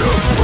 you